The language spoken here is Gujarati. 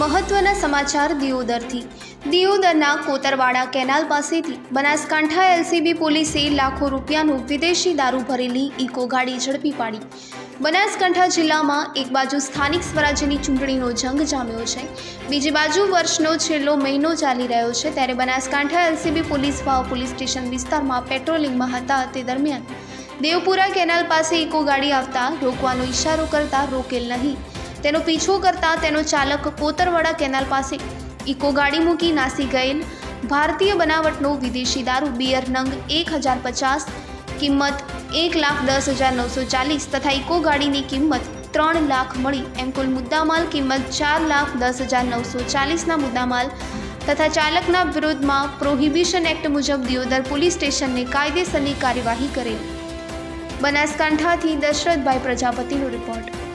મહત્વના સમાચાર દિયોદરથી. દિયોદરના કોતરવાડા કેનાલ પાસેથી બનાસકાંઠા એલસીબી પોલીસે લાખો રૂપિયાનું વિદેશી દારૂ ભરેલી ઇકો ગાડી ઝડપી પાડી. બનાસકાંઠા જિલ્લામાં એક બાજુ સ્થાનિક સ્વરાજ્યની ચૂંટણીનો જંગ જામ્યો છે. બીજી બાજુ વર્ષનો છેલ્લો મહિનો ચાલી રહ્યો છે ત્યારે Banaskantha LCB police Vav police station વિસ્તારમાં પેટ્રોલિંગમાં હતા તે દરમિયાન. દેવપુરા કેનાલ પાસે ઇકો ગાડી આવતા રોકવાનો ઈશારો કરતા રોકેલ નહીં. તેનો પીછો કરતા તેનો ચાલક કોતરવાડા કેનાલ પાસે ઇકો ગાડી મૂકી નાસી ગયેલ. ભારતીય બનાવટનો વિદેશી દારૂ બિયર નંગ એક હજાર પચાસ, કિંમત એક લાખ દસ હજાર નવસો ચાલીસ તથા ઇકો ગાડીની કિંમત ત્રણ લાખ મળી એમ કુલ મુદ્દામાલ કિંમત ચાર લાખ દસ હજાર નવસો ચાલીસના મુદ્દામાલ તથા ચાલકના વિરોધમાં પ્રોહિબિશન એક્ટ મુજબ દિયોદર પોલીસ સ્ટેશનને કાયદેસરની કાર્યવાહી કરેલ. બનાસકાંઠાથી દશરથભાઈ પ્રજાપતિનો રિપોર્ટ.